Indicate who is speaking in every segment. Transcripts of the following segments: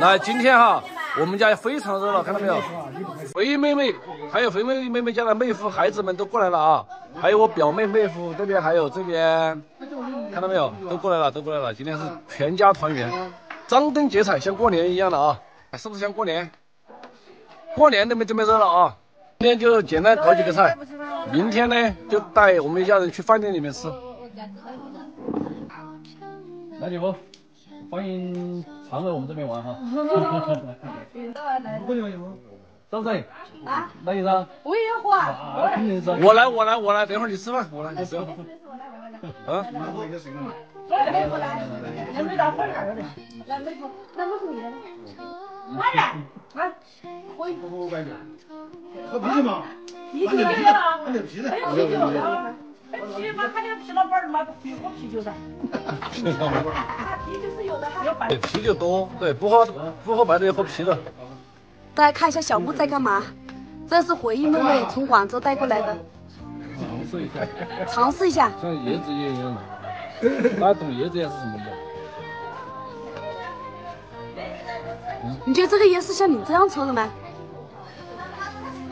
Speaker 1: 来，今天哈，我们家非常热闹，看到没有？肥妹妹，还有肥妹妹妹家的妹夫孩子们都过来了啊！还有我表妹妹夫这边，还有这边，看到没有？都过来了，都过来了。今天是全家团圆，张灯结彩，像过年一样的啊！是不是像过年？过年都没这么热闹啊！今天就简单搞几个菜，明天呢就带我们一家人去饭店里面吃。来，姐夫。欢迎常来我们这边玩哈。过年吗？张嘴。啊？来一张。
Speaker 2: 我也要喝啊。
Speaker 1: 我来，我来，我来。等会儿你吃饭，我来。不要。啊？来，妹夫来。来，妹大饭儿的。来，妹夫，来，妹夫来。快点，来。喝一喝啤酒吗？啤酒没有啊？喝啤酒。啤酒。起码看见皮老板嘛，必喝啤酒噻。啤酒是有的，要白。啤酒多，对，不喝不喝白的，要喝啤的。
Speaker 2: 大家看一下小木在干嘛？这是回忆妹妹从广州带过来的。
Speaker 1: 尝试一下。
Speaker 2: 尝试一下。
Speaker 1: 像椰子叶一样的。大家懂椰子叶是什么吗？
Speaker 2: 你觉得这个叶是像你这样抽的吗？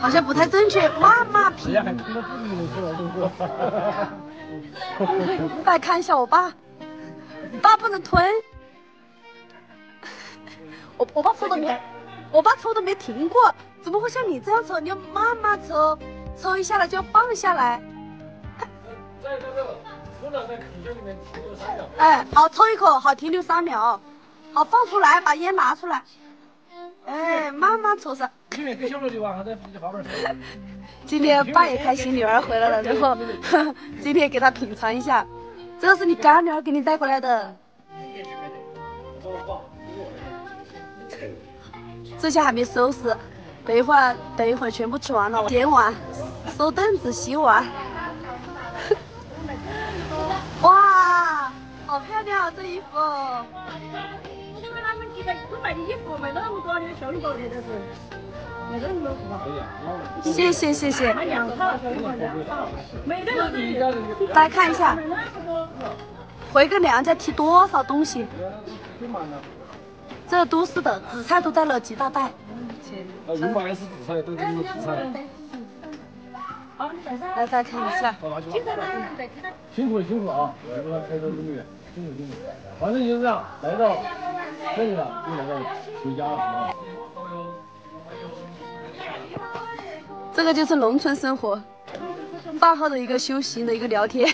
Speaker 2: 好像不太正确，妈妈皮。来看一下我爸，爸不能吞。我我爸抽的没，我爸抽的没停过，怎么会像你这样抽？你要慢慢抽，抽一下来就要放下来。在那个不能在口里面停留三秒。哎，好，抽一口，好，停留三秒，好，放出来，把烟拿出来。哎，慢慢抽上。今天爸也开心，女儿回来了，然后 今天给她品尝一下，这是你干女儿给你带过来的。这些还没收拾，等一会儿等一会儿全部吃完了，点碗、收凳子、洗碗。哇，好漂亮这衣服。因为他们几个都买的衣服买那么多，你们小礼包的都是。谢谢谢谢，大家看一下，回个娘家提多少东西？这都是的，紫菜都带了几大袋。
Speaker 1: 呃，云白是紫菜，都是紫菜。
Speaker 2: 来，大家看一下。
Speaker 1: 辛苦辛苦了啊！来给他开车这么远，辛苦辛苦。反正就是这样，来到这里了，就来到回家了。
Speaker 2: 这个就是农村生活，饭后的一个休息的一个聊天。